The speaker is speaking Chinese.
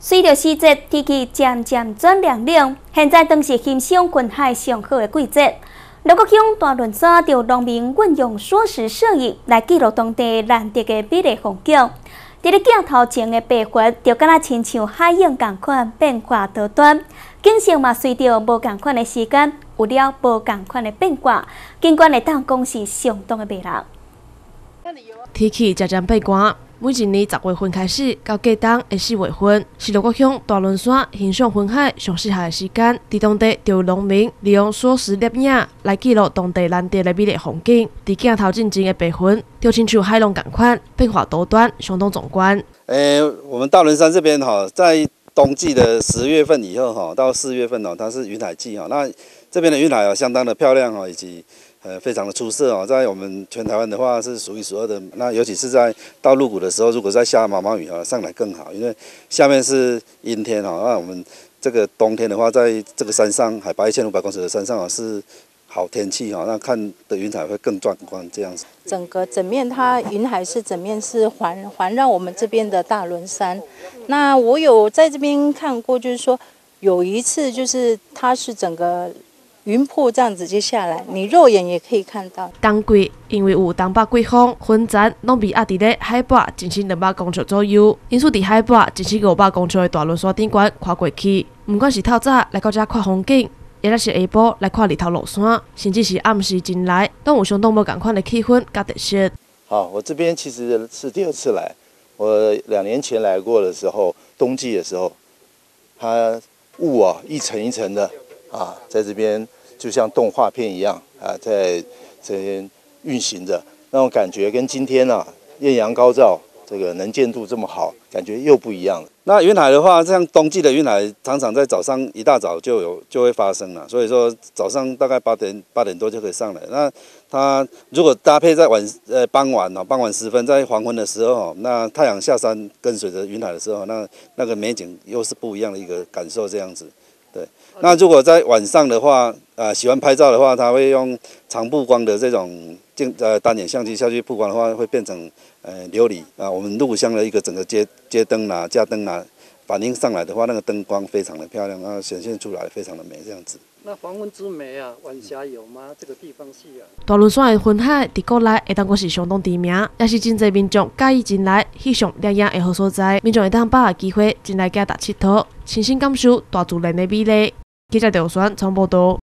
随着时节天气渐渐转凉凉，现在正是欣赏群海上好的季节。六国乡大轮山就农民运用缩时摄影来记录当地难得的美丽风景。伫咧镜头前的白云，就敢若亲像海洋共款变化多端，景色嘛随着无共款的时间，有了无共款的变化，景观会当讲是相当的迷人。天气渐渐变寒。每一年十月份开始到过冬的四月份，是六个乡大轮山欣赏云海上适合的时间。伫当地就有农民利用缩时摄影来记录当地难得的美丽风景。伫镜头进前的白云，就亲像海浪共款，变化多端，相当壮观。诶，我们大轮山这边哈，在冬季的十月份以后哈，到四月份哦，它是云海季哈。那这边的云海哦，相当的漂亮哈，以及。呃，非常的出色哦，在我们全台湾的话是数一数二的。那尤其是在到入谷的时候，如果在下毛毛雨啊，上来更好，因为下面是阴天哦。那我们这个冬天的话，在这个山上海拔一千五百公尺的山上啊，是好天气哈，那看的云彩会更壮观这样子。整个整面它云海是整面是环环绕我们这边的大轮山。那我有在这边看过，就是说有一次就是它是整个。云瀑这样直接下来，你肉眼也可以看到。冬季因为有东北季风，云层拢比压伫咧海拔一千两百公尺左右，因此伫海拔一千五百公尺的大轮山顶关跨过去。不管是透早来到这看风景，也若是下晡来看日头落山，甚至是暗时进来，都有相当无共款的气氛甲特色。好，我这边其实是第二次来，我两年前来过的时候，冬季的时候，它雾啊一层一层的啊，在这边。就像动画片一样啊，在这边运行着，那种感觉跟今天呢艳阳高照，这个能见度这么好，感觉又不一样了。那云海的话，像冬季的云海，常常在早上一大早就有就会发生了，所以说早上大概八点八点多就可以上来。那它如果搭配在晚呃傍晚哦，傍晚时分在黄昏的时候，那太阳下山跟随着云海的时候，那那个美景又是不一样的一个感受，这样子。对，那如果在晚上的话，呃，喜欢拍照的话，他会用长曝光的这种镜呃单眼相机下去曝光的话，会变成呃琉璃啊。我们录像的一个整个街街灯啦、架灯啦，反映上来的话，那个灯光非常的漂亮啊，显现出来非常的美这样子。那黄昏之美啊，晚霞有吗？这个地方是啊。大轮山的云海伫国内会当讲是相当知名，也是真侪民众介意进来翕相摄影的好所在。民众会当把握机会进来加搭佚佗，亲身感受大自然的美丽。记者刘璇从报道。